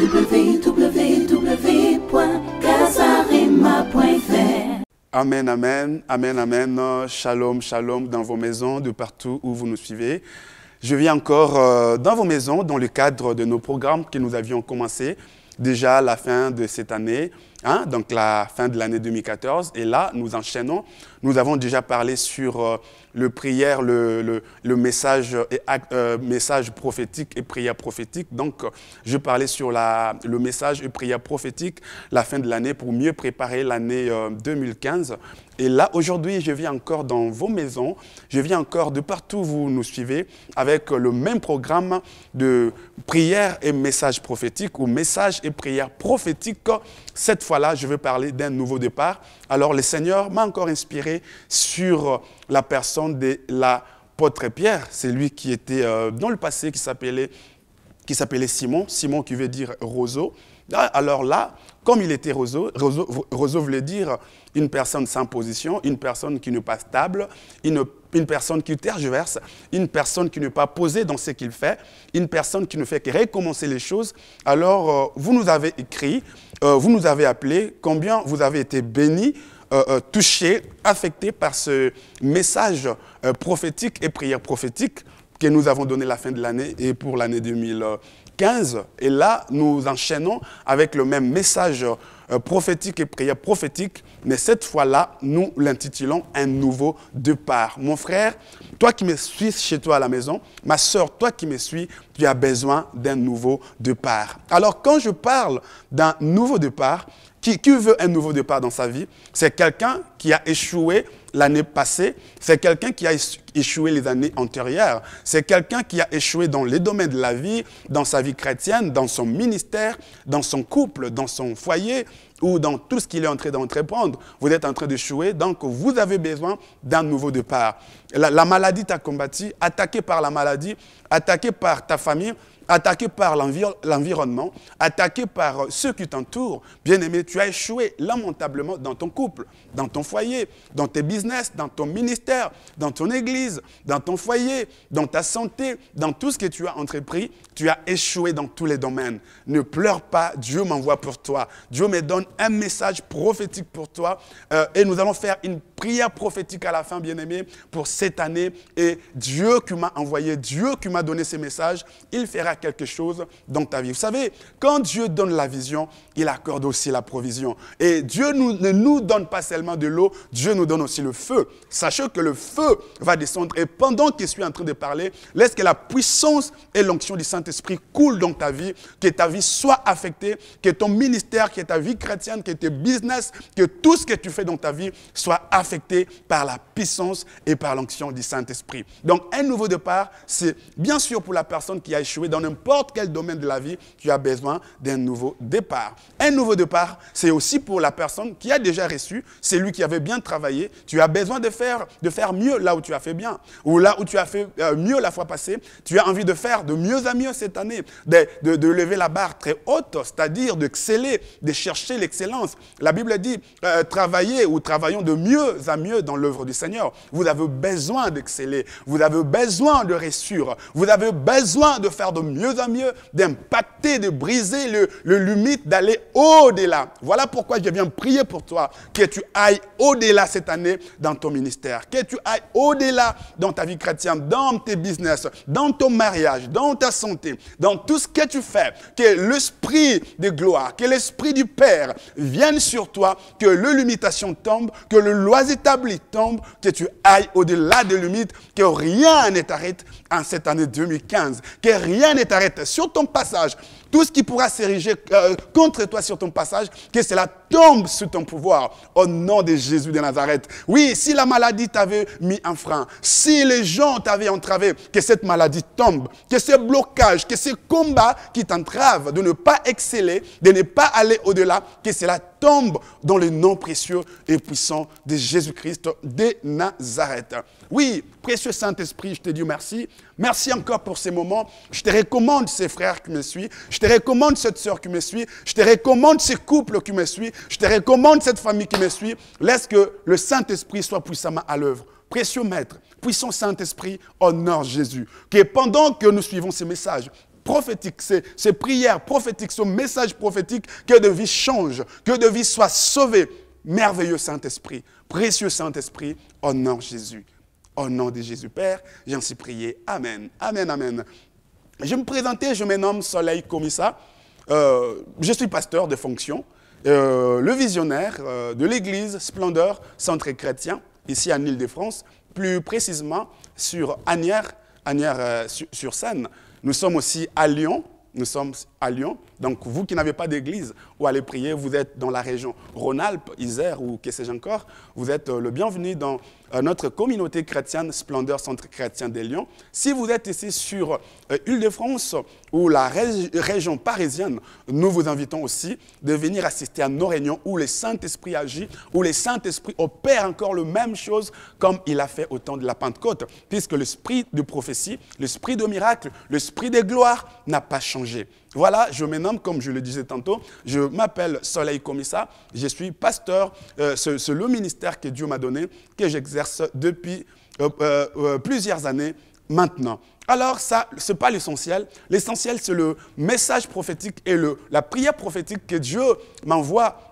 www.casarema.fr Amen, amen, amen, amen. Shalom, shalom dans vos maisons, de partout où vous nous suivez. Je viens encore euh, dans vos maisons dans le cadre de nos programmes que nous avions commencé déjà à la fin de cette année, hein, donc la fin de l'année 2014. Et là, nous enchaînons. Nous avons déjà parlé sur euh, le prière, le, euh, message prophétique et prière prophétique. Donc, euh, je parlais sur le message et prière prophétique, la fin de l'année, pour mieux préparer l'année euh, 2015. Et là, aujourd'hui, je viens encore dans vos maisons, je viens encore de partout où vous nous suivez, avec le même programme de prière et message prophétique, ou message et prière prophétique. Cette fois-là, je veux parler d'un nouveau départ. Alors, le Seigneur m'a encore inspiré sur la personne de l'apôtre Pierre. C'est lui qui était euh, dans le passé, qui s'appelait qui s'appelait Simon, Simon qui veut dire roseau. Ah, Alors là, comme il était roseau, roseau voulait dire une personne sans position, une personne qui n'est pas stable, une, personne qui tergiverse, une personne qui n'est pas posée dans ce qu'il fait, une personne qui ne fait que recommencer les choses. Alors, euh, vous nous avez écrit, euh, vous nous avez appelé, combien vous avez été bénis euh, touchés, affectés par ce message prophétique et prière prophétique que nous avons donné la fin de l'année et pour l'année 2015. Et là, nous enchaînons avec le même message prophétique et prière prophétique, mais cette fois-là, nous l'intitulons Un nouveau départ. Mon frère, toi qui me suis chez toi à la maison, ma soeur, toi qui me suis, tu as besoin d'un nouveau départ. Alors, quand je parle d'un nouveau départ, qui, veut un nouveau départ dans sa vie C'est quelqu'un qui a échoué l'année passée, c'est quelqu'un qui a éch- échoué les années antérieures, c'est quelqu'un qui a échoué dans les domaines de la vie, dans sa vie chrétienne, dans son ministère, dans son couple, dans son foyer ou dans tout ce qu'il est en train d'entreprendre. Vous êtes en train d'échouer, donc vous avez besoin d'un nouveau départ. La, la maladie t'a combattu, attaqué par la maladie, attaqué par ta famille, attaqué par l'envir- l'environnement, attaqué par euh, ceux qui t'entourent. Bien-aimé, tu as échoué lamentablement dans ton couple, dans ton foyer, dans tes business, dans ton ministère, dans ton église, dans ton foyer, dans ta santé, dans tout ce que tu as entrepris. Tu as échoué dans tous les domaines. Ne pleure pas, Dieu m'envoie pour toi. Dieu me donne un message prophétique pour toi. Euh, et nous allons faire une prière prophétique à la fin, bien-aimé, pour cette année. Et Dieu qui m'a envoyé, Dieu qui m'a donné ces messages, il fera quelque chose dans ta vie. Vous savez, quand Dieu donne la vision, il accorde aussi la provision. Et Dieu ne nous donne pas seulement de l'eau, Dieu nous donne aussi le feu. Sachez que le feu va descendre. Et pendant que je suis en train de parler, laisse que la puissance et l'onction du Saint-Esprit coulent dans ta vie, que ta vie soit affectée, que ton ministère, que ta vie chrétienne, que tes business, que tout ce que tu fais dans ta vie soit affecté par la puissance et par l'onction du Saint-Esprit. Donc, un nouveau départ, c'est bien sûr pour la personne qui a échoué dans n'importe quel domaine de la vie, tu as besoin d'un nouveau départ. Un nouveau départ, c'est aussi pour la personne qui a déjà reçu, c'est lui qui avait bien travaillé, tu as besoin de faire, de faire mieux là où tu as fait bien, ou là où tu as fait euh, mieux la fois passée, tu as envie de faire de mieux à mieux cette année, de, de- lever la barre très haute, c'est-à-dire d'exceller, de chercher l'excellence. La Bible dit, euh, travaillez ou travaillons de mieux à mieux dans l'œuvre du Seigneur. Vous avez besoin d'exceller, vous avez besoin de réussir, vous avez besoin de faire de mieux à mieux, d'impacter, de briser le, le limite, d'aller au-delà. Voilà pourquoi je viens prier pour toi, que tu ailles au-delà cette année dans ton ministère, que tu ailles au-delà dans ta vie chrétienne, dans tes business, dans ton mariage, dans ta santé, dans tout ce que tu fais, que l'esprit de gloire, que l'esprit du Père vienne sur toi, que le limitation tombe, que le établi tombe, que tu ailles au-delà des limites, que rien ne t'arrête en cette année 2015, que rien ne t'arrête sur ton passage. Tout ce qui pourra s'ériger euh, contre toi sur ton passage, que cela tombe sous ton pouvoir au nom de Jésus de Nazareth. Oui, si la maladie t'avait mis en frein, si les gens t'avaient entravé, que cette maladie tombe, que ce blocage, que ce combat qui t'entrave de ne pas exceller, de ne pas aller au-delà, que cela tombe dans le nom précieux et puissant de Jésus-Christ de Nazareth. Oui, précieux Saint-Esprit, je te dis merci. Merci encore pour ces moments. Je te recommande ces frères qui me suivent. Je te recommande cette sœur qui me suit. Je te recommande ces couples qui me suivent. Je te recommande cette famille qui me suit. Laisse que le Saint-Esprit soit puissamment à l'œuvre précieux Maître, puissant Saint-Esprit, honore Jésus. Que pendant que nous suivons ces messages, prophétiques, ces, ces, prières prophétiques, ce message prophétique, que de vie change, que de vie soit sauvée. Merveilleux Saint-Esprit, précieux Saint-Esprit, honore Jésus. Au nom de Jésus Père, j'ai ainsi prié. Amen. Amen, amen. Je me présenter, je me nomme Soleil Comissa. Euh, je suis pasteur de fonction, euh, le visionnaire euh, de l'église Splendeur Centre Chrétien, ici en Ile-de-France, plus précisément sur Agnières, Agnières sur, sur Seine. Nous sommes aussi à Lyon, nous sommes à Lyon. Donc, vous qui n'avez pas d'église où aller prier, vous êtes dans la région Rhône-Alpes, Isère ou que sais-je encore, vous êtes le bienvenu dans notre communauté chrétienne Splendeur Centre Chrétien des Lyon. Si vous êtes ici sur euh, Île-de-France ou la ré région parisienne, nous vous invitons aussi de venir assister à nos réunions où le Saint-Esprit agit, où le Saint-Esprit opère encore la même chose comme il a fait au temps de la Pentecôte, puisque l'esprit de prophétie, l'esprit de miracle, l'esprit de gloire n'a pas changé. Voilà, je me nomme, comme je le disais tantôt, je m'appelle Soleil Comissa, je suis pasteur, euh, c'est le ministère que Dieu m'a donné, que j'exerce depuis euh, euh, plusieurs années maintenant. Alors ça, ce n'est pas l'essentiel. L'essentiel, c'est le message prophétique et le, la prière prophétique que Dieu m'envoie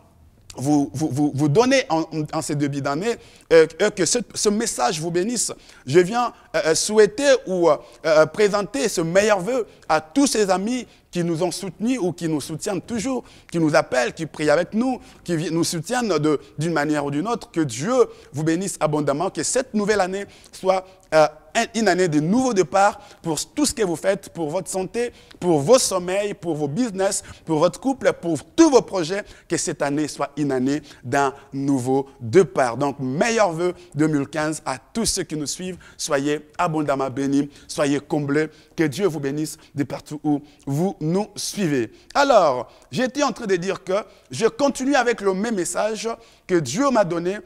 vous, vous, vous, donnez en, en ces début d'année, euh, que ce, ce, message vous bénisse. Je viens euh, souhaiter ou euh, présenter ce meilleur vœu à tous ces amis qui nous ont soutenus ou qui nous soutiennent toujours, qui nous appellent, qui prient avec nous, qui nous soutiennent d'une manière ou d'une autre. Que Dieu vous bénisse abondamment, que cette nouvelle année soit euh, une année de nouveau départ pour tout ce que vous faites, pour votre santé, pour vos sommeils, pour vos business, pour votre couple, pour tous vos projets, que cette année soit une année d'un nouveau départ. Donc, meilleur vœu 2015 à tous ceux qui nous suivent. Soyez abondamment bénis, soyez comblés. Que Dieu vous bénisse de partout où vous nous suivez. Alors, j'étais en train de dire que je continue avec le même message que Dieu m'a donné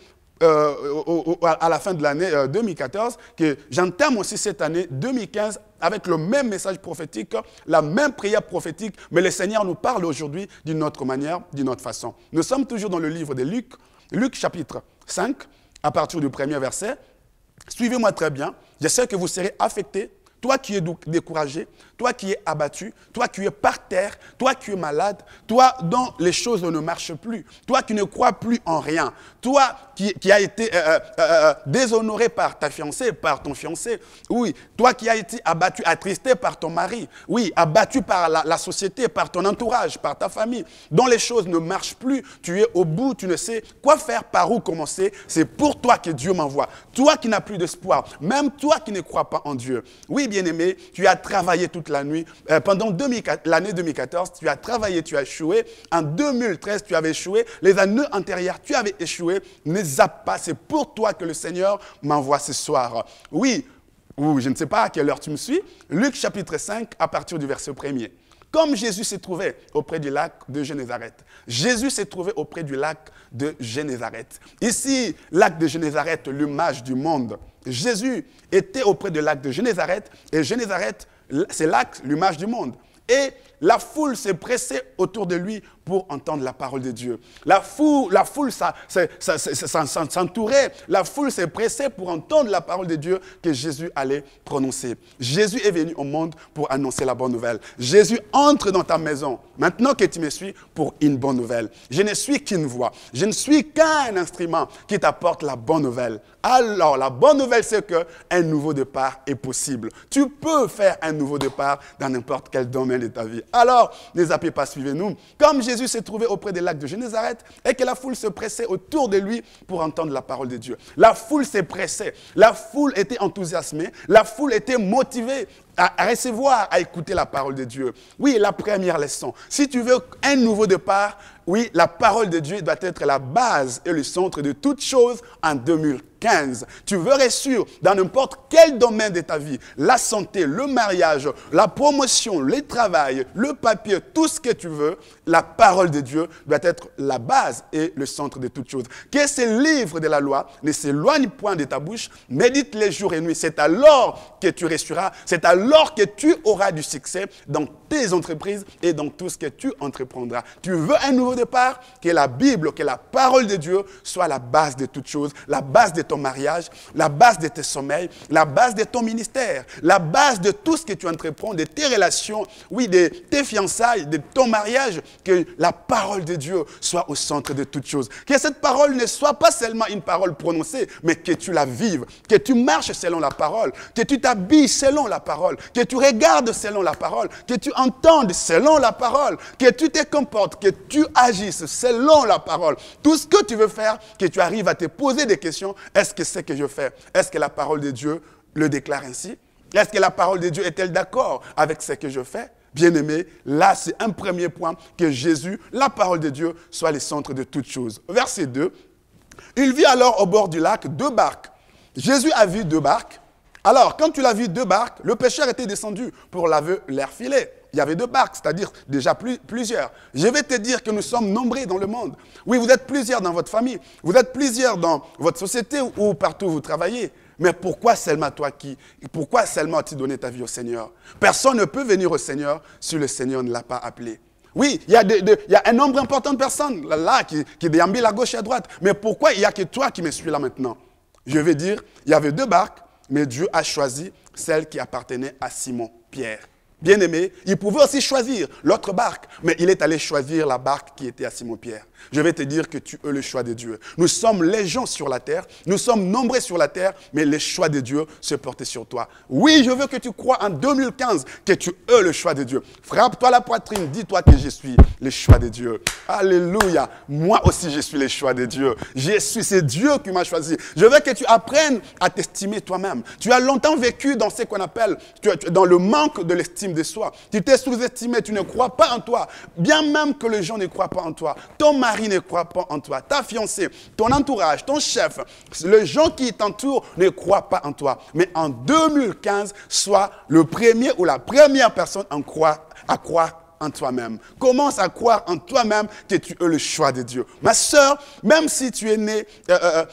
euh, à la fin de l'année euh, 2014, que j'entame aussi cette année 2015 avec le même message prophétique, la même prière prophétique, mais le Seigneur nous parle aujourd'hui d'une autre manière, d'une autre façon. Nous sommes toujours dans le livre de Luc, Luc chapitre 5, à partir du premier verset. Suivez-moi très bien. Je sais que vous serez affectés toi qui es découragé, toi qui es abattu, toi qui es par terre, toi qui es malade, toi dont les choses ne marchent plus, toi qui ne crois plus en rien, toi qui, as été euh, euh, euh, déshonoré par ta fiancée, par ton fiancé, oui, toi qui as été abattu, attristé par ton mari, oui, abattu par la société, par ton entourage, par ta famille, dont les choses ne marchent plus, tu es au bout, tu ne sais quoi faire, par où commencer, c'est pour toi que Dieu m'envoie. Toi qui n'as plus d'espoir, même toi qui ne crois pas en Dieu. Oui, bien-aimé, tu as travaillé toute la nuit. Euh, pendant l'année 2014, tu as travaillé, tu as échoué. En 2013, tu avais échoué. Les années antérieures, tu avais échoué. Ne zappe pas, c'est pour toi que le Seigneur m'envoie ce soir. Oui, ou je ne sais pas à quelle heure tu me suis. Luc chapitre 5, à partir du verset 1er. Comme Jésus s'est trouvé auprès du lac de Génézareth. Jésus s'est trouvé auprès du lac de Génézareth. Ici, lac de Génézareth, l'image du monde. Jésus était auprès du lac de Génézareth et Génézareth, c'est lac, l'image du monde. Et la foule s'est pressée autour de lui pour entendre la parole de Dieu. La foule, la foule s'entourait, la foule s'est pressée pour entendre la parole de Dieu que Jésus allait prononcer. Jésus est venu au monde pour annoncer la bonne nouvelle. Jésus entre dans ta maison, maintenant que tu me suis, pour une bonne nouvelle. Je ne suis qu'une voix, je ne suis qu'un instrument qui t'apporte la bonne nouvelle. Alors, la bonne nouvelle, c'est qu'un nouveau départ est possible. Tu peux faire un nouveau départ dans n'importe quel domaine de ta vie. Alors, ne zappez pas, suivez-nous. Comme s'est trouvé auprès des lacs de Génézareth et que la foule se pressait autour de lui pour entendre la parole de Dieu. La foule s'est pressée, la foule était enthousiasmée, la foule était motivée à recevoir, à écouter la parole de Dieu. Oui, la première leçon. Si tu veux un nouveau départ, oui, la parole de Dieu doit être la base et le centre de toutes choses en 2015. Tu veux réussir dans n'importe quel domaine de ta vie, la santé, le mariage, la promotion, le travail, le papier, tout ce que tu veux, la parole de Dieu doit être la base et le centre de toutes choses. Que ce livre de la loi ne s'éloigne point de ta bouche, médite les jours et nuits. C'est alors que tu réussiras, c'est alors alors que tu auras du succès dans tes entreprises et dans tout ce que tu entreprendras. Tu veux un nouveau départ, que la Bible, que la parole de Dieu soit la base de toutes choses, la base de ton mariage, la base de tes sommeils, la base de ton ministère, la base de tout ce que tu entreprends, de tes relations, oui, de tes fiançailles, de ton mariage, que la parole de Dieu soit au centre de toutes choses. Que cette parole ne soit pas seulement une parole prononcée, mais que tu la vives, que tu marches selon la parole, que tu t'habilles selon la parole, que tu regardes selon la parole, que tu entendes selon la parole, que tu te comportes, que tu agisses selon la parole. Tout ce que tu veux faire, que tu arrives à te poser des questions, est-ce que c'est que je fais? Est-ce que la parole de Dieu le déclare ainsi? Est-ce que la parole de Dieu est-elle d'accord avec ce que je fais? Bien-aimé, là c'est un premier point, que Jésus, la parole de Dieu, soit le centre de toutes choses. Verset 2, il vit alors au bord du lac deux barques. Jésus a vu deux barques. Alors, quand tu l'as vu deux barques, le pêcheur était descendu pour laver leur filet. Il y avait deux barques, c'est-à-dire déjà plusieurs. Je vais te dire que nous sommes nombreux dans le monde. Oui, vous êtes plusieurs dans votre famille, vous êtes plusieurs dans votre société ou partout où vous travaillez. Mais pourquoi seulement toi qui, pourquoi seulement as-tu donné ta vie au Seigneur? Personne ne peut venir au Seigneur si le Seigneur ne l'a pas appelé. Oui, il y, a a un nombre important de personnes là, qui, qui déambulent à gauche et à droite. Mais pourquoi il n'y a que toi qui me suis là maintenant? Je vais dire, il y avait deux barques, mais Dieu a choisi celle qui appartenait à Simon Pierre bien aimé, il pouvait aussi choisir l'autre barque, mais il est allé choisir la barque qui était à Simon-Pierre. Je vais te dire que tu es le choix de Dieu. Nous sommes les gens sur la terre, nous sommes nombreux sur la terre, mais le choix de Dieu se portait sur toi. Oui, je veux que tu crois en 2015 que tu es le choix de Dieu. Frappe-toi la poitrine, dis-toi que je suis le choix de Dieu. Alléluia. Moi aussi, je suis le choix de Dieu. Je suis, c'est Dieu qui m'a choisi. Je veux que tu apprennes à t'estimer toi-même. Tu as longtemps vécu dans ce qu'on appelle, dans le manque de l'estime de soi. Tu t'es sous-estimé, tu ne crois pas en toi. Bien même que les gens ne croient pas en toi. Ne croit pas en toi. Ta fiancée, ton entourage, ton chef, les gens qui t'entourent ne croient pas en toi. Mais en 2015, sois le premier ou la première personne à croire, en toi-même. Commence à croire en toi-même que tu es le choix de Dieu. Ma soeur, même si tu es né euh, euh, euh,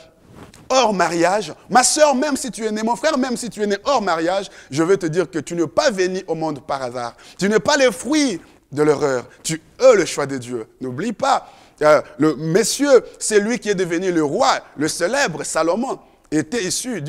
hors mariage, ma soeur, même si tu es né, mon frère, même si tu es né hors mariage, je veux te dire que tu n'es pas venu au monde par hasard. Tu n'es pas le fruit de l'erreur. Tu es le choix de Dieu. N'oublie pas, euh, le monsieur, c'est lui qui est devenu le roi, le célèbre Salomon était issu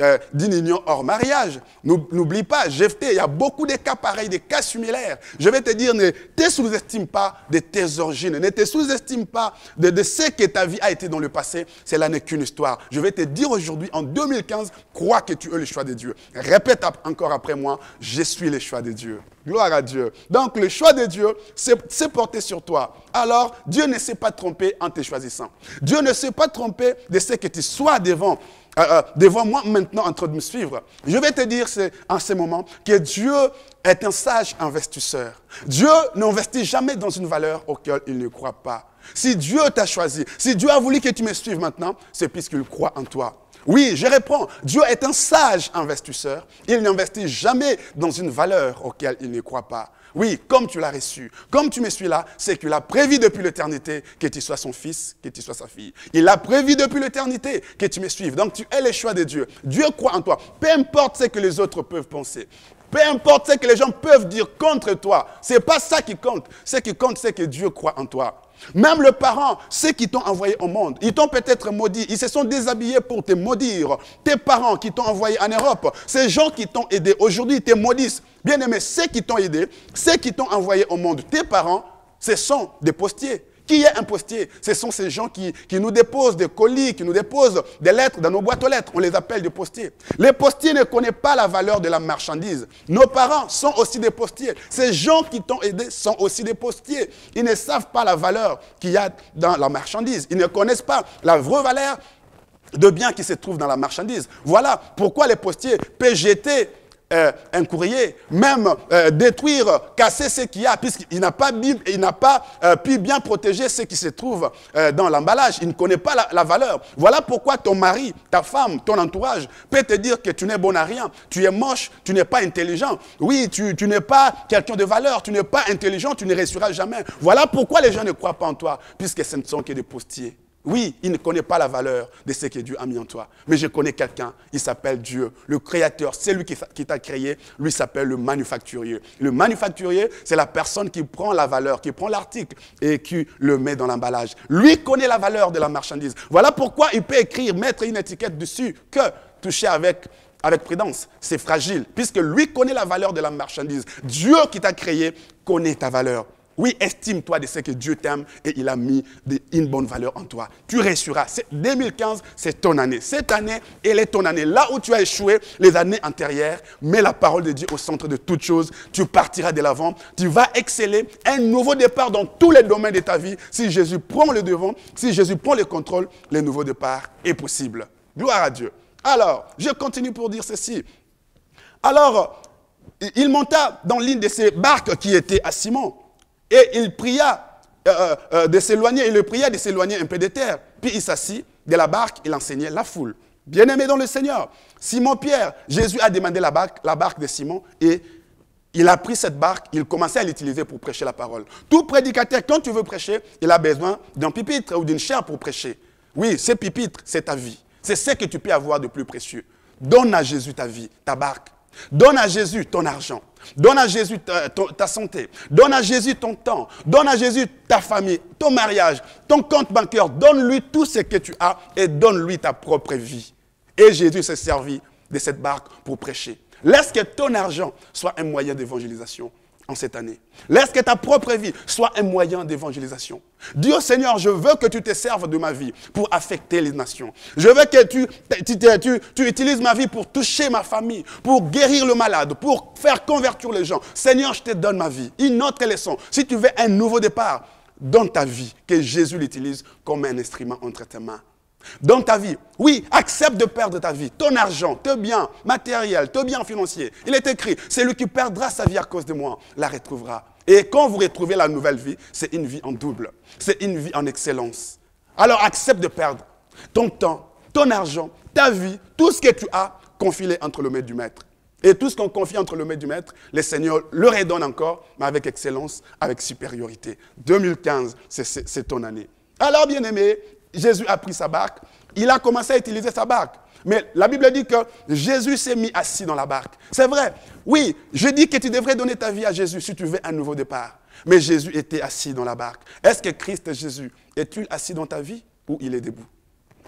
euh, d'une union hors mariage. N'oublie pas, Jephthé, il y a beaucoup de cas pareils, des cas similaires. Je vais te dire, ne te sous-estime pas de tes origines, ne te sous-estime pas de, de, ce que ta vie a été dans le passé. Cela n'est qu'une histoire. Je vais te dire aujourd'hui, en 2015, crois que tu es le choix de Dieu. Répète encore après moi, je suis le choix de Dieu. Gloire à Dieu. Donc le choix de Dieu, c'est porté sur toi. Alors, Dieu ne s'est pas trompé en te choisissant. Dieu ne s'est pas trompé de ce que tu sois devant, euh, euh, devant moi maintenant en train de me suivre. Je vais te dire en ce moment que Dieu est un sage investisseur. Dieu n'investit jamais dans une valeur auquel il ne croit pas. Si Dieu t'a choisi, si Dieu a voulu que tu me suives maintenant, c'est puisqu'il croit en toi. Oui, je réponds. Dieu est un sage investisseur. Il n'investit jamais dans une valeur auquel il ne croit pas. Oui, comme tu l'as reçu, comme tu me suis là, c'est qu'il a prévu depuis l'éternité que tu sois son fils, que tu sois sa fille. Il a prévu depuis l'éternité que tu me suives. Donc tu es le choix de Dieu. Dieu croit en toi. Peu importe ce que les autres peuvent penser. Peu importe ce que les gens peuvent dire contre toi. Ce n'est pas ça qui compte. Ce qui compte, c'est que Dieu croit en toi. Même les parents, ceux qui t'ont envoyé au monde, ils t'ont peut-être maudit, ils se sont déshabillés pour te maudire. Tes parents qui t'ont envoyé en Europe, ces gens qui t'ont aidé, aujourd'hui te maudissent. Bien aimé, ceux qui t'ont aidé, ceux qui t'ont envoyé au monde, tes parents, ce sont des postiers. Qui est un postier? Ce sont ces gens qui, nous déposent des colis, qui nous déposent des lettres dans nos boîtes aux lettres. On les appelle des postiers. Les postiers ne connaissent pas la valeur de la marchandise. Nos parents sont aussi des postiers. Ces gens qui t'ont aidé sont aussi des postiers. Ils ne savent pas la valeur qu'il y a dans la marchandise. Ils ne connaissent pas la vraie valeur de biens qui se trouvent dans la marchandise. Voilà pourquoi les postiers peuvent jeter euh, un courrier, même euh, détruire, casser ce qu'il y a, puisqu'il n'a pas, euh, pu bien protéger ce qui se trouve dans l'emballage. Il ne connaît pas la, valeur. Voilà pourquoi ton mari, ta femme, ton entourage peut te dire que tu n'es bon à rien, tu es moche, tu n'es pas intelligent. Oui, tu, tu n'es pas quelqu'un de valeur, tu n'es pas intelligent, tu ne réussiras jamais. Voilà pourquoi les gens ne croient pas en toi, puisque ce ne sont que des postiers. Oui, il ne connaît pas la valeur de ce que Dieu a mis en toi. Mais je connais quelqu'un, il s'appelle Dieu, le créateur, c'est lui qui, t'a créé, lui s'appelle le manufacturier. Le manufacturier, c'est la personne qui prend la valeur, qui prend l'article et qui le met dans l'emballage. Lui connaît la valeur de la marchandise. Voilà pourquoi il peut écrire, mettre une étiquette dessus que toucher avec avec prudence. C'est fragile, puisque lui connaît la valeur de la marchandise. Dieu qui t'a créé connaît ta valeur. Oui, estime-toi de ce que Dieu t'aime et il a mis une bonne valeur en toi. Tu réussiras. 2015, c'est ton année. Cette année, elle est ton année. Là où tu as échoué les années antérieures, mets la parole de Dieu au centre de toutes choses. Tu partiras de l'avant. Tu vas exceller. Un nouveau départ dans tous les domaines de ta vie. Si Jésus prend le devant, si Jésus prend le contrôle, le nouveau départ est possible. Gloire à Dieu. Alors, je continue pour dire ceci. Alors, il monta dans l'une de ces barques qui était à Simon. Et il pria euh, euh, euh, de s'éloigner, il le pria de s'éloigner un peu de terre. Puis il s'assit de la barque, il enseignait la foule. Bien-aimé dans le Seigneur, Simon-Pierre, Jésus a demandé la barque, la barque de Simon et il a pris cette barque, il commençait à l'utiliser pour prêcher la parole. Tout prédicateur, quand tu veux prêcher, il a besoin d'un pupitre ou d'une chair pour prêcher. Oui, ce pupitre, c'est ta vie. C'est ce que tu peux avoir de plus précieux. Donne à Jésus ta vie, ta barque. Donne à Jésus ton argent. Donne à Jésus ta, santé. Donne à Jésus ton temps. Donne à Jésus ta famille, ton mariage, ton compte bancaire. Donne-lui tout ce que tu as et donne-lui ta propre vie. Et Jésus s'est servi de cette barque pour prêcher. Laisse que ton argent soit un moyen d'évangélisation en cette année. Laisse que ta propre vie soit un moyen d'évangélisation. Dis au Seigneur, je veux que tu te serves de ma vie pour affecter les nations. Je veux que tu, tu, utilises ma vie pour toucher ma famille, pour guérir le malade, pour faire convertir les gens. Seigneur, je te donne ma vie. Une autre leçon. Si tu veux un nouveau départ, donne ta vie, que Jésus l'utilise comme un instrument entre tes mains dans ta vie. Oui, accepte de perdre ta vie, ton argent, tes biens matériels, tes biens financiers. Il est écrit, celui qui perdra sa vie à cause de moi la retrouvera. Et quand vous retrouvez la nouvelle vie, c'est une vie en double. C'est une vie en excellence. Alors accepte de perdre ton temps, ton argent, ta vie, tout ce que tu as, confie entre le maître du maître. Et tout ce qu'on confie entre le maître du maître, le Seigneur le redonne encore, mais avec excellence, avec supériorité. 2015, c'est ton année. Alors, bien aimé, Jésus a pris sa barque, il a commencé à utiliser sa barque. Mais la Bible dit que Jésus s'est mis assis dans la barque. C'est vrai. Oui, je dis que tu devrais donner ta vie à Jésus si tu veux un nouveau départ. Mais Jésus était assis dans la barque. Est-ce que Christ Jésus est-il assis dans ta vie ou il est debout?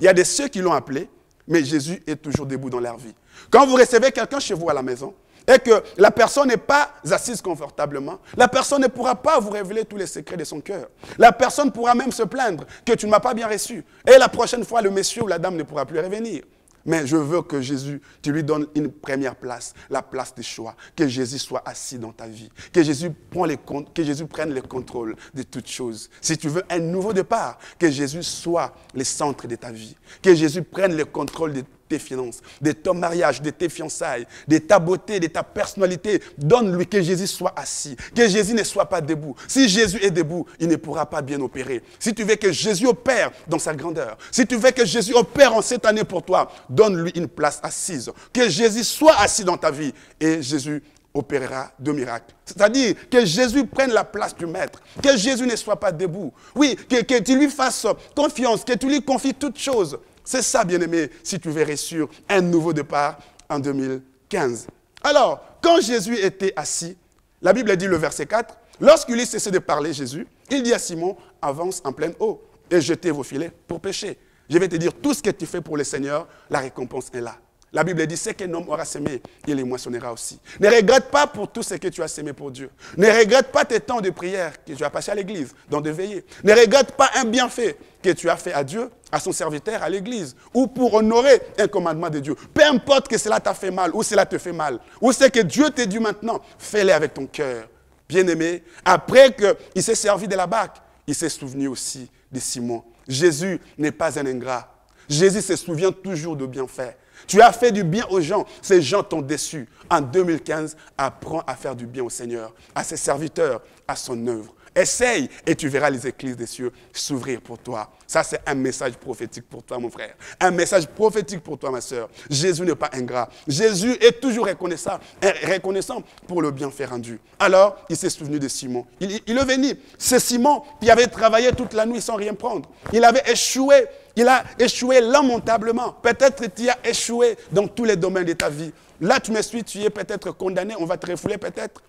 Il y a des ceux qui l'ont appelé, mais Jésus est toujours debout dans leur vie. Quand vous recevez quelqu'un chez vous à la maison, et que la personne n'est pas assise confortablement, la personne ne pourra pas vous révéler tous les secrets de son cœur. La personne pourra même se plaindre que tu ne m'as pas bien reçu. Et la prochaine fois, le monsieur ou la dame ne pourra plus revenir. Mais je veux que Jésus, tu lui donnes une première place, la place des choix. Que Jésus soit assis dans ta vie. Que Jésus, prenne le contrôle de toutes choses. Si tu veux un nouveau départ, que Jésus soit le centre de ta vie. Que Jésus prenne le contrôle de tes finances, de ton mariage, de tes fiançailles, de ta beauté, de ta personnalité. Donne-lui que Jésus soit assis, que Jésus ne soit pas debout. Si Jésus est debout, il ne pourra pas bien opérer. Si tu veux que Jésus opère dans sa grandeur, si tu veux que Jésus opère en cette année pour toi, donne-lui une place assise. Que Jésus soit assis dans ta vie et Jésus opérera de miracles. C'est-à-dire que Jésus prenne la place du maître, que Jésus ne soit pas debout. Oui, que, que tu lui fasses confiance, que tu lui confies toutes choses. C'est ça, bien-aimé, si tu verrais sur un nouveau départ en 2015. Alors, quand Jésus était assis, la Bible dit le verset 4, lorsqu'il eut cessé de parler, Jésus, il dit à Simon, avance en pleine eau et jetez vos filets pour pêcher. Je vais te dire, tout ce que tu fais pour le Seigneur, la récompense est là. La Bible dit, ce qu'un homme aura semé, il moissonnera aussi. Ne regrette pas pour tout ce que tu as semé pour Dieu. Ne regrette pas tes temps de prière que tu as passé à l'église, dans de veiller. Ne regrette pas un bienfait que tu as fait à Dieu, à son serviteur, à l'église, ou pour honorer un commandement de Dieu. Peu importe que cela t'a fait mal, ou cela te fait mal, ou ce que Dieu t'a dit maintenant, fais-le avec ton cœur. Bien-aimé, après qu'il s'est servi de la barque, il s'est souvenu aussi de Simon. Jésus n'est pas un ingrat. Jésus se souvient toujours de bienfaits. Tu as fait du bien aux gens. Ces gens t'ont déçu. En 2015, apprends à faire du bien au Seigneur, à ses serviteurs, à son œuvre. Essaye et tu verras les écluses des cieux s'ouvrir pour toi. Ça, c'est un message prophétique pour toi, mon frère. Un message prophétique pour toi, ma soeur. Jésus n'est pas ingrat. Jésus est toujours reconnaissant, pour le bienfait rendu. Alors, il s'est souvenu de Simon. Il, il est venu. C'est Simon qui avait travaillé toute la nuit sans rien prendre. Il avait échoué. Il a échoué lamentablement. Peut-être tu as échoué dans tous les domaines de ta vie. Là, tu me suis, tu es peut-être condamné, on va te refouler peut-être.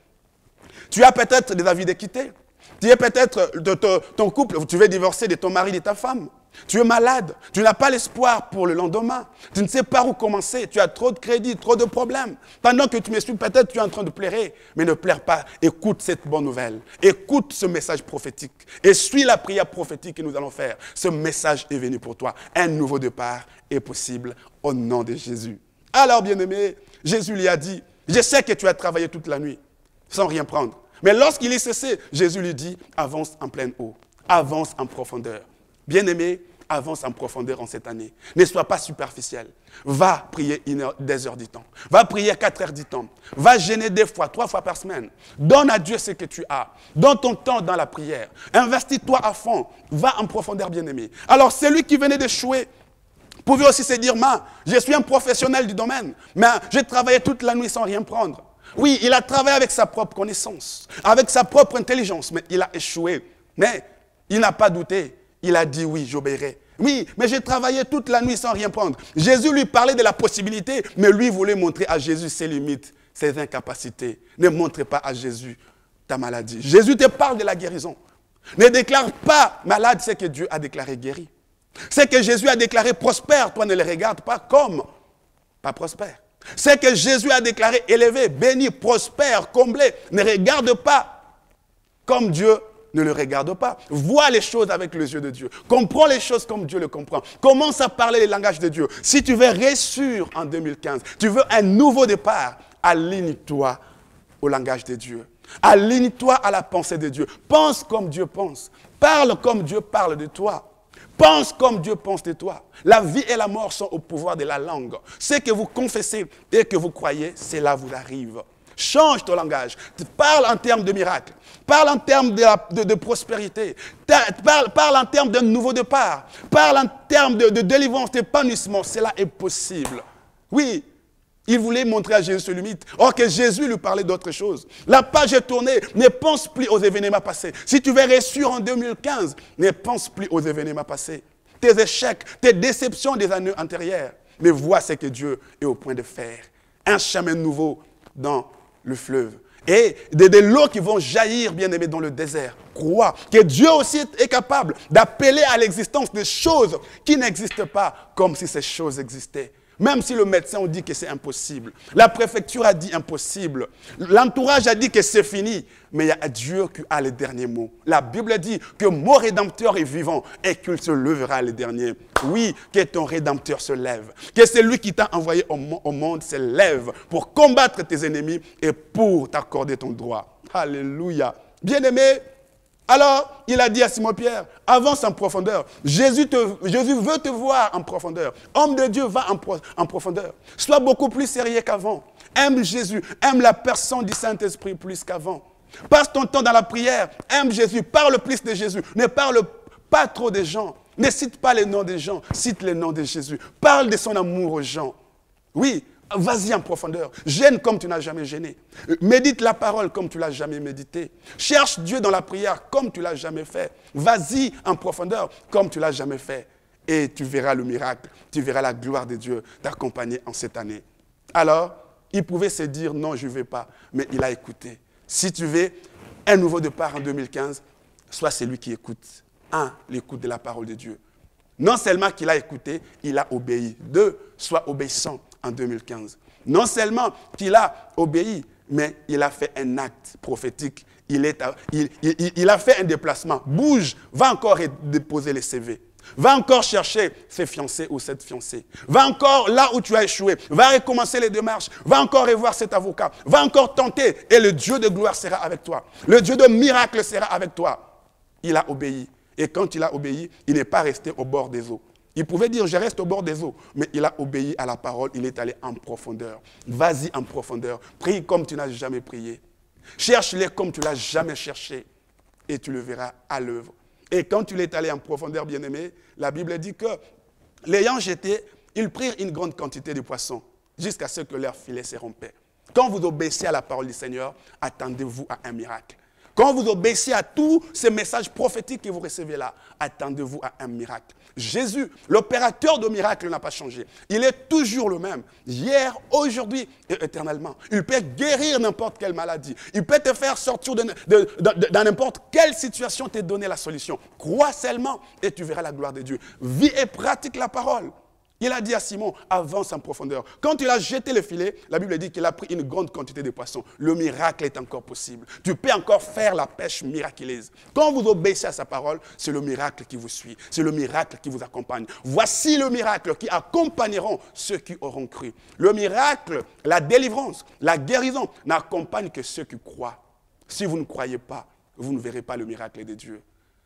Tu as peut-être des avis d'équité. Tu es peut-être de ton couple, tu veux divorcer de ton mari, de ta femme. Tu es malade, tu n'as pas l'espoir pour le lendemain. Tu ne sais pas où commencer, tu as trop de crédits, trop de problèmes. Pendant que tu me peut-être tu es en train de pleurer, mais ne pleure pas. Écoute cette bonne nouvelle. Écoute ce message prophétique. Et suis la prière prophétique que nous allons faire. Ce message est venu pour toi. Un nouveau départ est possible au nom de Jésus. Alors, bien-aimé, Jésus lui a dit, je sais que tu as travaillé toute la nuit sans rien prendre. Mais lorsqu'il est cessé, Jésus lui dit, avance en pleine eau, avance en profondeur. Bien-aimé, avance en profondeur en cette année. Ne sois pas superficiel. Va prier une heure, des heures du temps. Va prier quatre heures du temps. Va gêner des fois, trois fois par semaine. Donne à Dieu ce que tu as. Donne ton temps dans la prière. Investis-toi à fond. Va en profondeur, bien-aimé. Alors, celui qui venait d'échouer pouvait aussi se dire, ma, je suis un professionnel du domaine, mais j'ai travaillé toute la nuit sans rien prendre. Oui, il a travaillé avec sa propre connaissance, avec sa propre intelligence, mais il a échoué. Mais il n'a pas douté. Il a dit oui, j'obéirai. Oui, mais j'ai travaillé toute la nuit sans rien prendre. Jésus lui parlait de la possibilité, mais lui voulait montrer à Jésus ses limites, ses incapacités. Ne montre pas à Jésus ta maladie. Jésus te parle de la guérison. Ne déclare pas malade ce que Dieu a déclaré guéri. Ce que Jésus a déclaré prospère, toi ne le regardes pas comme pas prospère. Ce que Jésus a déclaré élevé, béni, prospère, comblé, ne regarde pas comme Dieu ne le regarde pas. Vois les choses avec les yeux de Dieu. Comprends les choses comme Dieu le comprend. Commence à parler les langages de Dieu. Si tu veux réussir en 2015, tu veux un nouveau départ, aligne-toi au langage de Dieu. Aligne-toi à la pensée de Dieu. Pense comme Dieu pense. Parle comme Dieu parle de toi. Pense comme Dieu pense de toi. La vie et la mort sont au pouvoir de la langue. Ce que vous confessez et que vous croyez, cela vous arrive. Change ton langage. Parle en termes de miracle. Parle en termes de, prospérité. Parle, en termes d'un nouveau départ. Parle en termes de, de délivrance, d'épanouissement. Cela est possible. Oui, il voulait montrer à Jésus ce limite. Or que Jésus lui parlait d'autre chose. La page est tournée. Ne pense plus aux événements passés. Si tu veux réussir en 2015, ne pense plus aux événements passés. Tes échecs, tes déceptions des années antérieures. Mais vois ce que Dieu est au point de faire. Un chemin nouveau dans le fleuve. Et de, l'eau qui vont jaillir, bien aimé, dans le désert. Crois que Dieu aussi est capable d'appeler à l'existence des choses qui n'existent pas comme si ces choses existaient. Même si le médecin dit que c'est impossible. La préfecture a dit impossible. L'entourage a dit que c'est fini. Mais il y a Dieu qui a le dernier mot. La Bible dit que mon rédempteur est vivant et qu'il se lèvera le dernier. Oui, que ton rédempteur se lève. Que celui qui t'a envoyé au monde se lève pour combattre tes ennemis et pour t'accorder ton droit. Alléluia. Bien-aimé, alors, il a dit à Simon-Pierre, avance en profondeur. Jésus, veut te voir en profondeur. Homme de Dieu, va en, profondeur. Sois beaucoup plus sérieux qu'avant. Aime Jésus, aime la personne du Saint-Esprit plus qu'avant. Passe ton temps dans la prière, aime Jésus, parle plus de Jésus. Ne parle pas trop des gens. Ne cite pas les noms des gens, cite les noms de Jésus. Parle de son amour aux gens. Oui, Vas-y en profondeur. Gêne comme tu n'as jamais gêné. Médite la parole comme tu l'as jamais médité. Cherche Dieu dans la prière comme tu l'as jamais fait. Vas-y en profondeur comme tu l'as jamais fait. Et tu verras le miracle. Tu verras la gloire de Dieu t'accompagner en cette année. Alors, il pouvait se dire non, je ne vais pas. Mais il a écouté. Si tu veux un nouveau départ en 2015, sois celui qui écoute. Un, l'écoute de la parole de Dieu. Non seulement qu'il a écouté, il a obéi. Deux, sois obéissant en 2015. Non seulement qu'il a obéi, mais il a fait un acte prophétique. Il, il, a fait un déplacement. Bouge, va encore déposer les CV. Va encore chercher ses fiancés ou cette fiancée. Va encore là où tu as échoué. Va recommencer les démarches. Va encore revoir cet avocat. Va encore tenter et le Dieu de gloire sera avec toi. Le Dieu de miracle sera avec toi. Il a obéi. Et quand il a obéi, il n'est pas resté au bord des eaux. Il pouvait dire, je reste au bord des eaux, mais il a obéi à la parole, il est allé en profondeur. Vas-y en profondeur, prie comme tu n'as jamais prié. Cherche-les comme tu l'as jamais cherché. et tu le verras à l'œuvre. Et quand tu l'es allé en profondeur, bien-aimé, la Bible dit que l'ayant jeté, ils prirent une grande quantité de poissons jusqu'à ce que leur filet se rompait. Quand vous obéissez à la parole du Seigneur, attendez-vous à un miracle. Quand vous obéissez à tous ces messages prophétiques que vous recevez là, attendez-vous à un miracle. Jésus, l'opérateur de miracles, n'a pas changé. Il est toujours le même, hier, aujourd'hui et éternellement. Il peut guérir n'importe quelle maladie. Il peut te faire sortir dans n'importe quelle situation, te donner la solution. Crois seulement et tu verras la gloire de Dieu. Vis et pratique la parole. Il a dit à Simon, avance en profondeur. Quand il a jeté le filet, la Bible dit qu'il a pris une grande quantité de poissons. Le miracle est encore possible. Tu peux encore faire la pêche miraculeuse. Quand vous obéissez à sa parole, c'est le miracle qui vous suit. C'est le miracle qui vous accompagne. Voici le miracle qui accompagneront ceux qui auront cru. Le miracle, la délivrance, la guérison n'accompagnent que ceux qui croient. Si vous ne croyez pas, vous ne verrez pas le miracle de Dieu.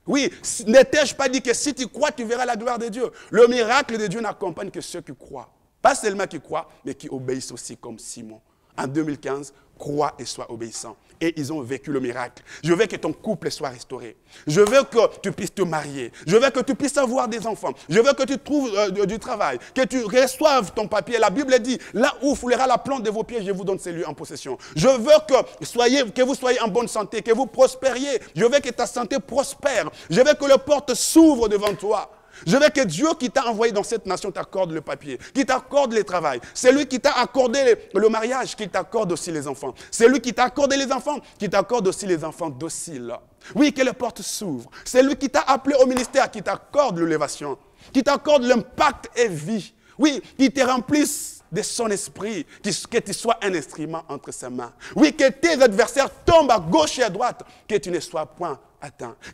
Oui, n'étais-je pas dit que si tu crois, tu verras la gloire de Dieu? Le miracle de Dieu n'accompagne que ceux qui croient. Pas seulement qui croient, mais qui obéissent aussi comme Simon. En 2015, crois et sois obéissant. Et ils ont vécu le miracle. Je veux que ton couple soit restauré. Je veux que tu puisses te marier. Je veux que tu puisses avoir des enfants. Je veux que tu trouves euh, du travail. Que tu reçoives ton papier. La Bible dit, là où foulera la plante de vos pieds, je vous donne celui en possession. Je veux que, que vous soyez en bonne santé, que vous prospériez. Je veux que ta santé prospère. Je veux que les portes s'ouvrent devant toi. Je veux que Dieu qui t'a envoyé dans cette nation t'accorde le papier, qui t'accorde le travail. C'est lui qui t'a accordé le, mariage, qui t'accorde aussi les enfants. C'est lui qui t'a accordé les enfants, qui t'accorde aussi les enfants dociles. Oui, que les portes s'ouvrent. C'est lui qui t'a appelé au ministère, qui t'accorde l'élévation, qui t'accorde l'impact et vie. Oui, qui te remplisse de son esprit, que tu sois un instrument entre ses mains. Oui, que tes adversaires tombent à gauche et à droite, que tu ne sois point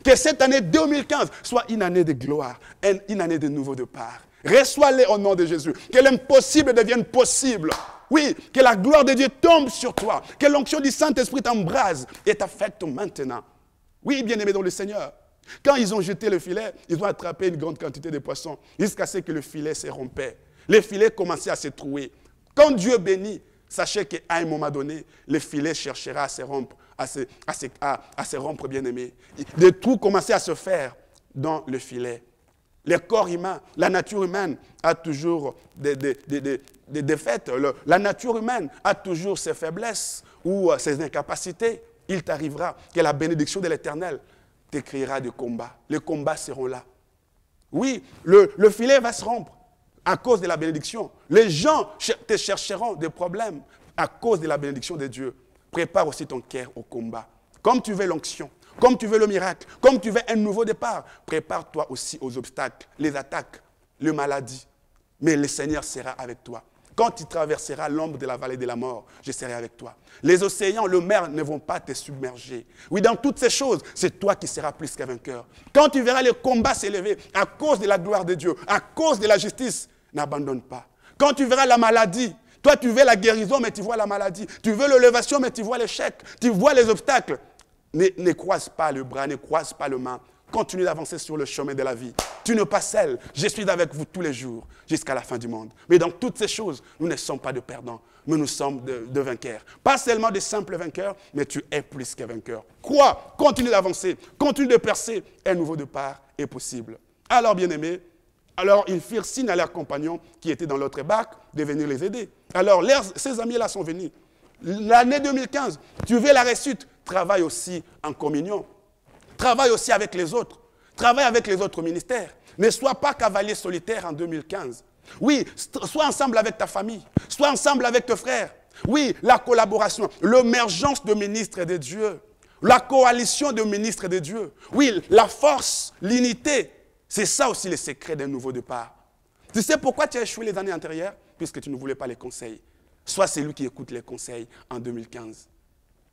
Que cette année 2015 soit une année de gloire, une année de nouveau départ. Reçois-les au nom de Jésus. Que l'impossible devienne possible. Oui, que la gloire de Dieu tombe sur toi. Que l'onction du Saint-Esprit t'embrase et t'affecte maintenant. Oui, bien-aimé dans le Seigneur. Quand ils ont jeté le filet, ils ont attrapé une grande quantité de poissons jusqu'à ce que le filet se rompait. Les filets commençaient à se trouer. Quand Dieu bénit, sachez qu'à un moment donné, le filet cherchera à se rompre à se, rompre, bien-aimés. Des trous commençaient à se faire dans le filet. Le corps humain, la nature humaine a toujours des, défaites. la nature humaine a toujours ses faiblesses ou euh, ses incapacités. Il t'arrivera que la bénédiction de l'Éternel t'écrira des combats. Les combats seront là. Oui, le, le filet va se rompre à cause de la bénédiction. Les gens te chercheront des problèmes à cause de la bénédiction de Dieu prépare aussi ton cœur au combat. Comme tu veux l'onction, comme tu veux le miracle, comme tu veux un nouveau départ, prépare-toi aussi aux obstacles, les attaques, les maladies. Mais le Seigneur sera avec toi. Quand tu traverseras l'ombre de la vallée de la mort, je serai avec toi. Les océans, le mer ne vont pas te submerger. Oui, dans toutes ces choses, c'est toi qui seras plus qu'un vainqueur. Quand tu verras les combats s'élever à cause de la gloire de Dieu, à cause de la justice, n'abandonne pas. Quand tu verras la maladie, toi, tu veux la guérison, mais tu vois la maladie. Tu veux l'élévation, mais tu vois l'échec. Tu vois les obstacles. Ne, croise pas le bras, ne croise pas le main. Continue d'avancer sur le chemin de la vie. Tu n'es pas seul. Je suis avec vous tous les jours jusqu'à la fin du monde. Mais dans toutes ces choses, nous ne sommes pas de perdants, mais nous sommes de, de vainqueurs. Pas seulement de simples vainqueurs, mais tu es plus qu'un vainqueur. Crois, continue d'avancer, continue de percer. Un nouveau départ est possible. Alors, bien-aimés, alors ils firent signe à leurs compagnons qui étaient dans l'autre barque de venir les aider. Alors ces amis-là sont venus. L'année 2015, tu veux la réussite, travaille aussi en communion. Travaille aussi avec les autres. Travaille avec les autres ministères. Ne sois pas cavalier solitaire en 2015. Oui, sois ensemble avec ta famille. Sois ensemble avec tes frères. Oui, la collaboration, l'émergence de ministres de Dieu. La coalition de ministres de Dieu. Oui, la force, l'unité, c'est ça aussi le secret d'un nouveau départ. Tu sais pourquoi tu as échoué les années antérieures? Puisque tu ne voulais pas les conseils. Soit celui qui écoute les conseils en 2015.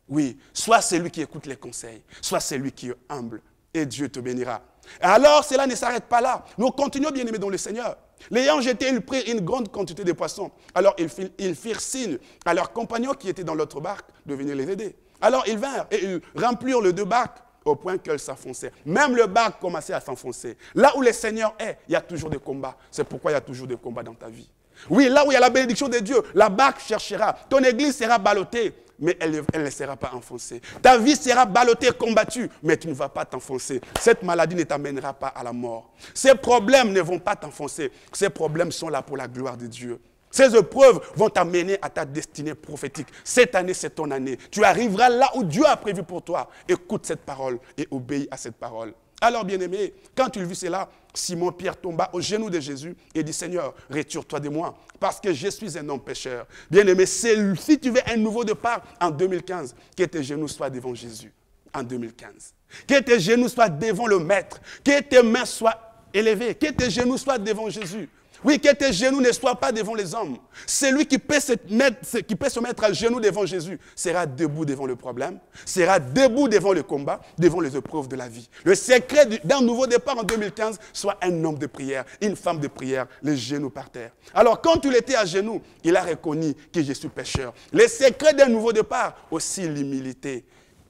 Oui, soit celui qui écoute les conseils, soit celui qui est humble. Et Dieu te bénira. Alors, cela ne s'arrête pas là. Nous continuons, bien aimés, dans le Seigneur. Anges étaient, ils prirent une grande quantité de poissons. Alors, ils, ils firent signe à leurs compagnons qui étaient dans l'autre barque de venir les aider. Alors, ils vinrent et ils remplirent les deux barques au point qu'elle s'enfonçait. Même le bac commençait à s'enfoncer. Là où le Seigneur est, il y a toujours des combats. C'est pourquoi il y a toujours des combats dans ta vie. Oui, là où il y a la bénédiction de Dieu, la barque cherchera. Ton église sera ballottée, mais elle, ne sera pas enfoncée. Ta vie sera ballottée, combattue, mais tu ne vas pas t'enfoncer. Cette maladie ne t'amènera pas à la mort. Ces problèmes ne vont pas t'enfoncer. Ces problèmes sont là pour la gloire de Dieu. Ces épreuves vont t'amener à ta destinée prophétique. Cette année, c'est ton année. Tu arriveras là où Dieu a prévu pour toi. Écoute cette parole et obéis à cette parole. Alors, bien-aimé, quand tu vis cela, Simon-Pierre tomba au genou de Jésus et dit, Seigneur, retire-toi de moi, parce que je suis un homme pécheur. Bien-aimé, si tu veux un nouveau départ en 2015, que tes genoux soient devant Jésus en 2015. Que tes genoux soient devant le Maître. Que tes mains soient élevées. Que tes genoux soient devant Jésus. Oui, que tes genoux ne soient pas devant les hommes. Celui qui peut, se mettre, qui peut se mettre à genoux devant Jésus sera debout devant le problème, sera debout devant le combat, devant les épreuves de la vie. Le secret d'un nouveau départ en 2015 soit un homme de prière, une femme de prière, les genoux par terre. Alors, quand il était à genoux, il a reconnu que je suis pécheur. Le secret d'un nouveau départ, aussi l'humilité.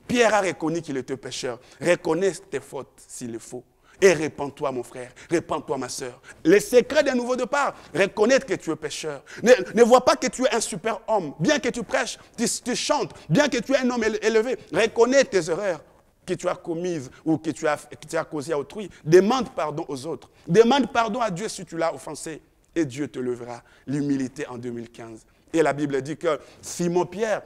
Pierre a reconnu qu'il était pécheur. Reconnais tes fautes s'il le faut. Et répands-toi, mon frère. Répands-toi, ma soeur. Le secret d'un nouveau départ, reconnaître que tu es pécheur. Ne, vois pas que tu es un super homme. Bien que tu prêches, tu, chantes, bien que tu es un homme élevé, reconnais tes erreurs que tu as commises ou que tu as, que tu as causées à autrui. Demande pardon aux autres. Demande pardon à Dieu si tu l'as offensé. Et Dieu te levera l'humilité en 2015. Et la Bible dit que Simon-Pierre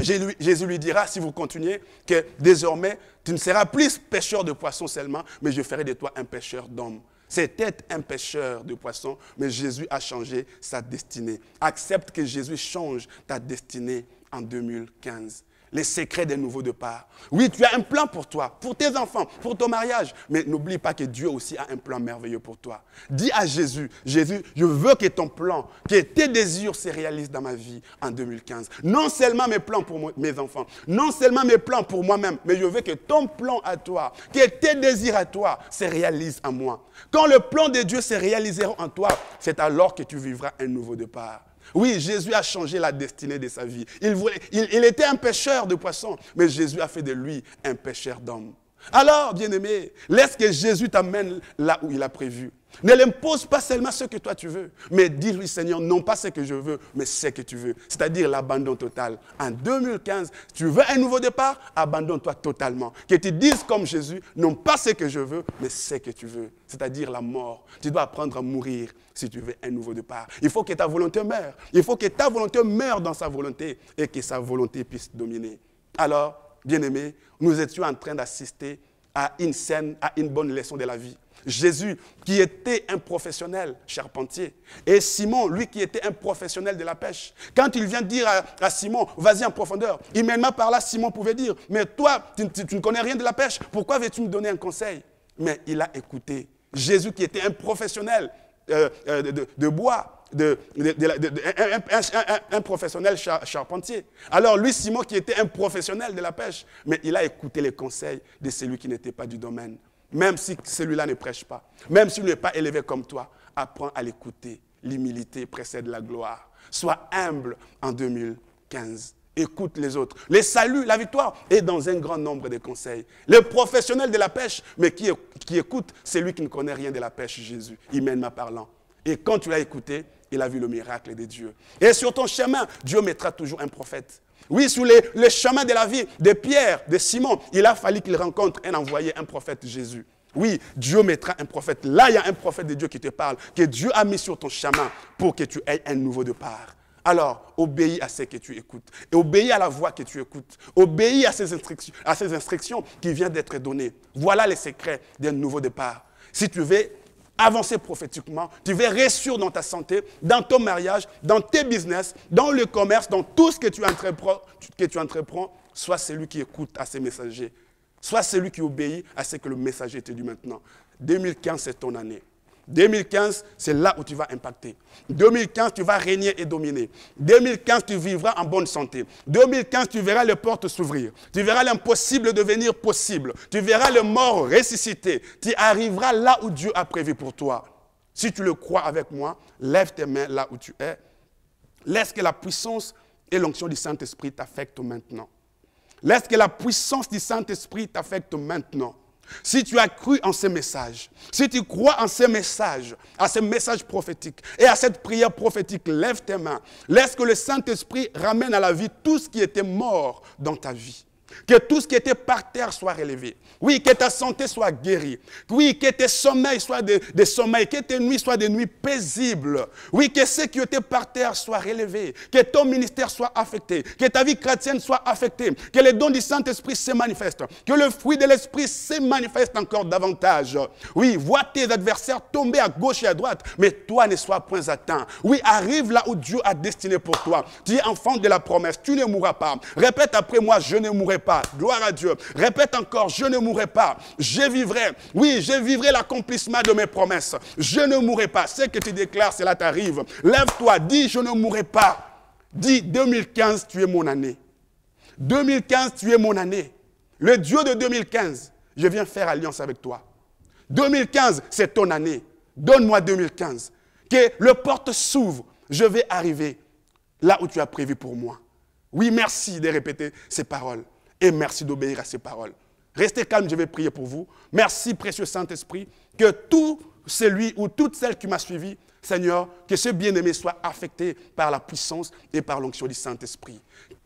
Jésus lui dira, si vous continuez, que désormais, tu ne seras plus pêcheur de poissons seulement, mais je ferai de toi un pêcheur d'hommes. C'était un pêcheur de poissons, mais Jésus a changé sa destinée. Accepte que Jésus change ta destinée en 2015 les secrets des nouveaux départs. Oui, tu as un plan pour toi, pour tes enfants, pour ton mariage, mais n'oublie pas que Dieu aussi a un plan merveilleux pour toi. Dis à Jésus, Jésus, je veux que ton plan, que tes désirs se réalisent dans ma vie en 2015. Non seulement mes plans pour mes enfants, non seulement mes plans pour moi-même, mais je veux que ton plan à toi, que tes désirs à toi se réalisent en moi. Quand le plan de Dieu se réalisera en toi, c'est alors que tu vivras un nouveau départ. Oui, Jésus a changé la destinée de sa vie. Il, était un pêcheur de poissons, mais Jésus a fait de lui un pêcheur d'hommes. Alors, bien-aimé, laisse que Jésus t'amène là où il a prévu. Ne l'impose pas seulement ce que toi tu veux, mais dis-lui, Seigneur, non pas ce que je veux, mais ce que tu veux. C'est-à-dire l'abandon total. En 2015, tu veux un nouveau départ, abandonne-toi totalement. Que tu dises comme Jésus, non pas ce que je veux, mais ce que tu veux. C'est-à-dire la mort. Tu dois apprendre à mourir si tu veux un nouveau départ. Il faut que ta volonté meure. Il faut que ta volonté meure dans sa volonté et que sa volonté puisse dominer. Alors, bien-aimés, nous étions en train d'assister à une scène, à une bonne leçon de la vie. Jésus, qui était un professionnel charpentier, et Simon, lui qui était un professionnel de la pêche. Quand il vient dire à, Simon, vas-y en profondeur, immédiatement par là, Simon pouvait dire, mais toi, tu, ne connais rien de la pêche, pourquoi veux-tu me donner un conseil? Mais il a écouté. Jésus qui était un professionnel euh, euh, de, bois, un, professionnel charpentier. Alors lui, Simon, qui était un professionnel de la pêche, mais il a écouté les conseils de celui qui n'était pas du domaine. Même si celui-là ne prêche pas, même s'il n'est pas élevé comme toi, apprends à l'écouter. L'humilité précède la gloire. Sois humble en 2015. Écoute les autres. Les saluts, la victoire est dans un grand nombre de conseils. Le professionnel de la pêche, mais qui, qui écoute, c'est lui qui ne connaît rien de la pêche, Jésus, humainement parlant. Et quand tu l'as écouté, il a vu le miracle de Dieu. Et sur ton chemin, Dieu mettra toujours un prophète. Oui, sur les, le chemin de la vie de Pierre, de Simon, il a fallu qu'il rencontre un envoyé, un prophète Jésus. Oui, Dieu mettra un prophète. Là, il y a un prophète de Dieu qui te parle, que Dieu a mis sur ton chemin pour que tu aies un nouveau départ. Alors, obéis à ce que tu écoutes. Et obéis à la voix que tu écoutes. Obéis à ces instructions, à ces instructions qui viennent d'être données. Voilà les secrets d'un nouveau départ. Si tu veux avancer prophétiquement, tu veux réussir dans ta santé, dans ton mariage, dans tes business, dans le commerce, dans tout ce que tu entreprends, que celui qui écoute à ces messagers. Sois celui qui obéit à ce que le messager te dit maintenant. 2015, c'est ton année. 2015, c'est là où tu vas impacter. 2015, tu vas régner et dominer. 2015, tu vivras en bonne santé. 2015, tu verras les portes s'ouvrir. Tu verras l'impossible devenir possible. Tu verras le mort ressusciter. Tu arriveras là où Dieu a prévu pour toi. Si tu le crois avec moi, lève tes mains là où tu es. Laisse que la puissance et l'onction du Saint-Esprit t'affectent maintenant. Laisse que la puissance du Saint-Esprit t'affecte maintenant. Si tu as cru en ces messages, si tu crois en ces messages, à ces messages prophétiques et à cette prière prophétique, lève tes mains. Laisse que le Saint-Esprit ramène à la vie tout ce qui était mort dans ta vie. Que tout ce qui était par terre soit relevé. Oui, que ta santé soit guérie. Oui, que tes sommeils soient des, sommeils, que tes nuits soient des nuits paisibles. Oui, que ce qui était par terre soit relevé. Que ton ministère soit affecté. Que ta vie chrétienne soit affectée. Que les dons du Saint-Esprit se manifestent. Que le fruit de l'Esprit se manifeste encore davantage. Oui, vois tes adversaires tomber à gauche et à droite, mais toi ne sois point atteint. Oui, arrive là où Dieu a destiné pour toi. Tu es enfant de la promesse. Tu ne mourras pas. Répète après moi, je ne mourrai pas. Gloire à Dieu. Répète encore, je ne mourrai pas. Je vivrai. Oui, je vivrai l'accomplissement de mes promesses. Je ne mourrai pas. Ce que tu déclares, cela t'arrive. Lève-toi, dis, je ne mourrai pas. Dis, 2015, tu es mon année. 2015, tu es mon année. Le Dieu de 2015, je viens faire alliance avec toi. 2015, c'est ton année. Donne-moi 2015. Que le porte s'ouvre. Je vais arriver là où tu as prévu pour moi. Oui, merci de répéter ces paroles. Et merci d'obéir à ces paroles. Restez calme, je vais prier pour vous. Merci, précieux Saint-Esprit, que tout celui ou toute celle qui m'a suivi, Seigneur, que ce bien-aimé soit affecté par la puissance et par l'onction du Saint-Esprit.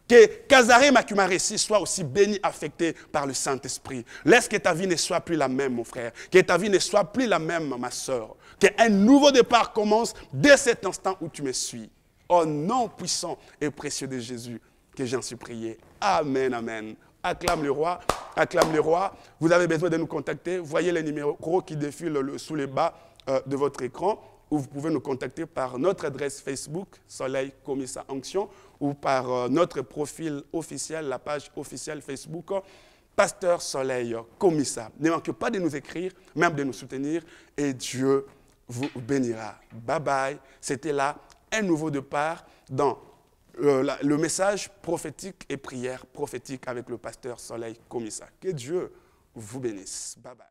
Que Kazaré Makumaresi soit aussi béni, affecté par le Saint-Esprit. Laisse que ta vie ne soit plus la même, mon frère. Que ta vie ne soit plus la même, ma soeur. Qu'un nouveau départ commence dès cet instant où tu me suis. Au nom puissant et précieux de Jésus, que j'en suis prié. Amen, amen. Acclame le roi, acclame le roi. Vous avez besoin de nous contacter. Voyez les numéros qui défilent sous les bas euh, de votre écran ou vous pouvez nous contacter par notre adresse Facebook, Soleil Commissa Onction, ou par euh, notre profil officiel, la page officielle Facebook, Pasteur Soleil Commissa. Ne manquez pas de nous écrire, même de nous soutenir, et Dieu vous bénira. Bye bye. C'était là un nouveau départ dans euh, le, message prophétique et prière prophétique avec le pasteur Soleil Comissa. Que Dieu vous bénisse. Bye bye.